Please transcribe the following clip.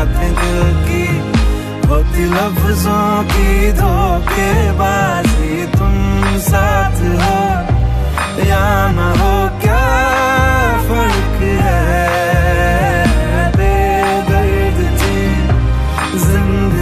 बातें दिल की होती लफ्जों की धोखे बाजी तुम साथ हो या न हो ज़िंदगी